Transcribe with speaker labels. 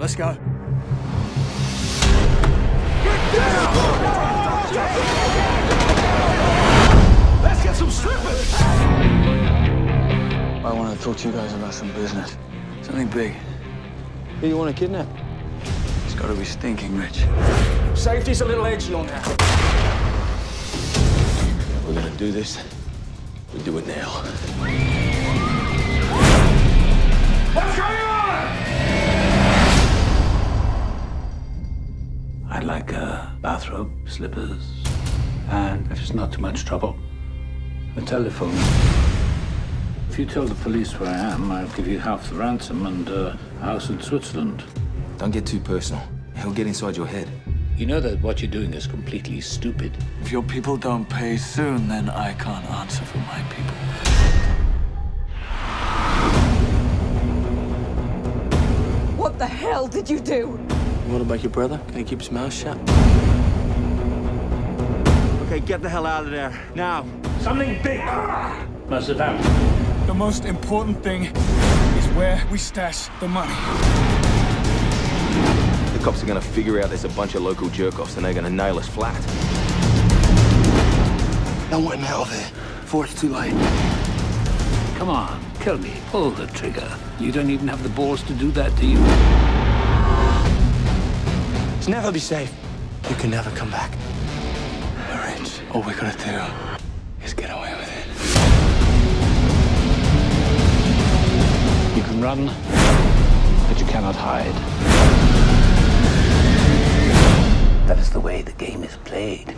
Speaker 1: Let's go.
Speaker 2: Let's get some strippers!
Speaker 1: I want to talk to you guys about some business. Something big.
Speaker 3: Who you want to kidnap?
Speaker 1: It's got to be stinking rich.
Speaker 2: Safety's a little edgy on that.
Speaker 3: We're gonna do this. We do it now.
Speaker 4: Like a bathrobe, slippers, and if it's not too much trouble, a telephone. If you tell the police where I am, I'll give you half the ransom and uh, a house in Switzerland.
Speaker 5: Don't get too personal. He'll get inside your head.
Speaker 4: You know that what you're doing is completely stupid.
Speaker 1: If your people don't pay soon, then I can't answer for my people.
Speaker 6: What the hell did you do?
Speaker 3: You want to make your brother? Can he keep his mouth shut? Okay, get the hell out of there now.
Speaker 4: Something big must have happened.
Speaker 7: The most important thing is where we stash the money.
Speaker 5: The cops are gonna figure out there's a bunch of local jerk-offs and they're gonna nail us flat.
Speaker 3: Don't wait out of there before it's too late.
Speaker 4: Come on, kill me. Pull the trigger. You don't even have the balls to do that, do you?
Speaker 3: It's never be safe. You can never come back.
Speaker 1: Rich, all we gotta do is get away with it.
Speaker 4: You can run, but you cannot hide. That is the way the game is played.